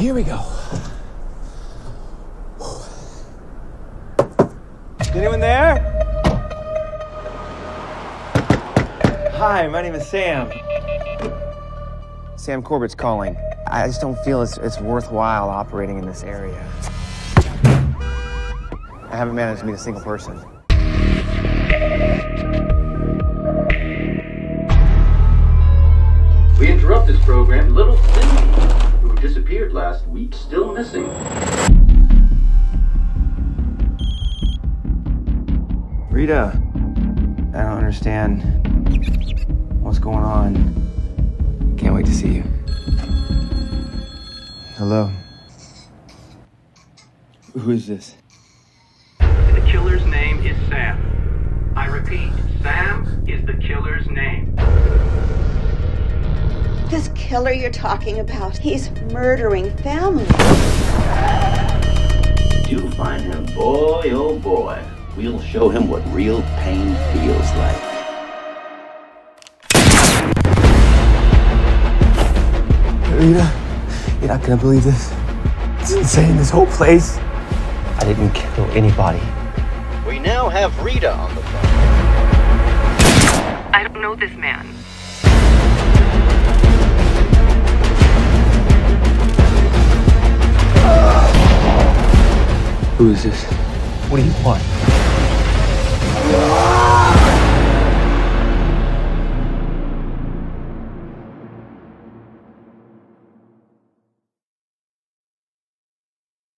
Here we go. Anyone there? Hi, my name is Sam. Sam Corbett's calling. I just don't feel it's, it's worthwhile operating in this area. I haven't managed to meet a single person. We interrupt this program. Little Cindy, who disappeared last week, still missing. Rita, I don't understand what's going on. Can't wait to see you. Hello. Who is this? The killer's name is Sam. This killer you're talking about, he's murdering families. You find him, boy, oh boy. We'll show him what real pain feels like. Rita, you're not gonna believe this. It's insane, this whole place. I didn't kill anybody. We now have Rita on the phone. I don't know this man. Who is this? What do you want?